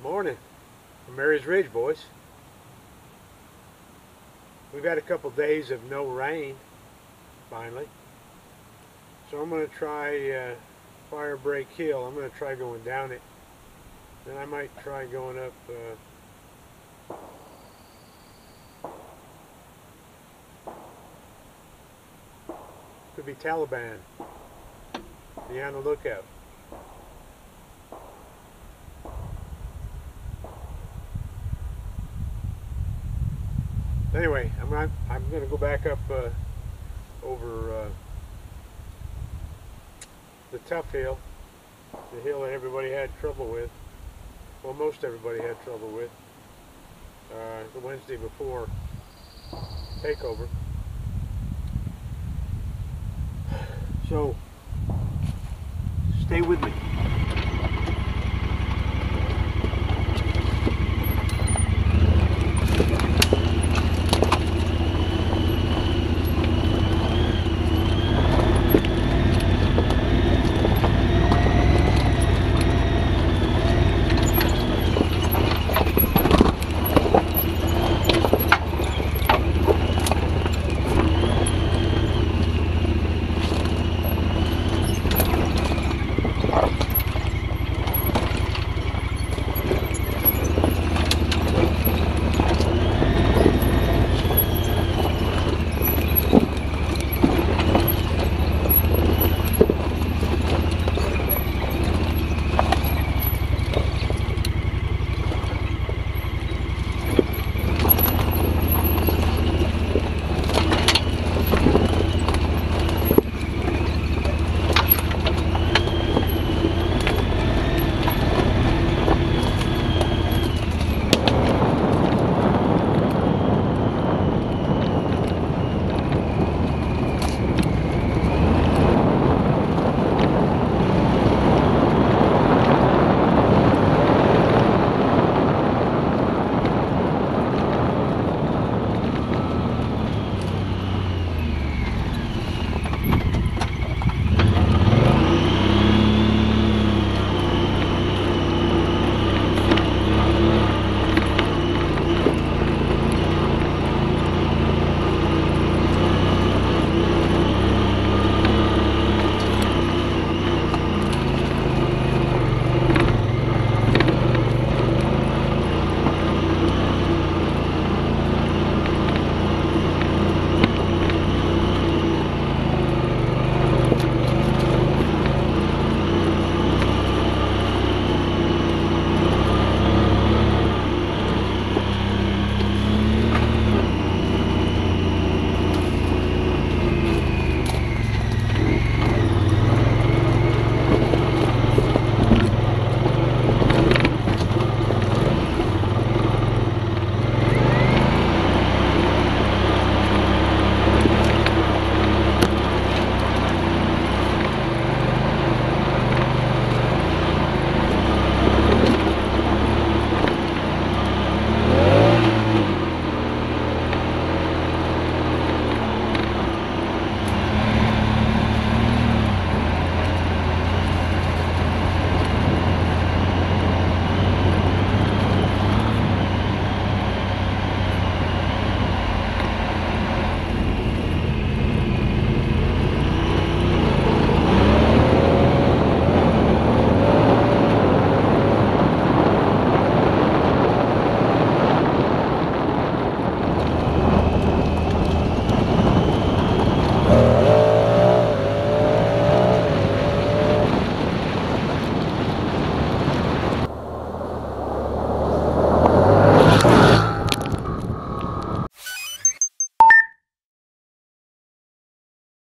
Good morning from Mary's Ridge, boys. We've had a couple days of no rain, finally. So I'm going to try uh, Fire Break Hill. I'm going to try going down it. Then I might try going up. Uh, could be Taliban. Be on the lookout. Anyway, I'm not, I'm going to go back up uh, over uh, the tough hill, the hill that everybody had trouble with. Well, most everybody had trouble with uh, the Wednesday before takeover. So, stay with me.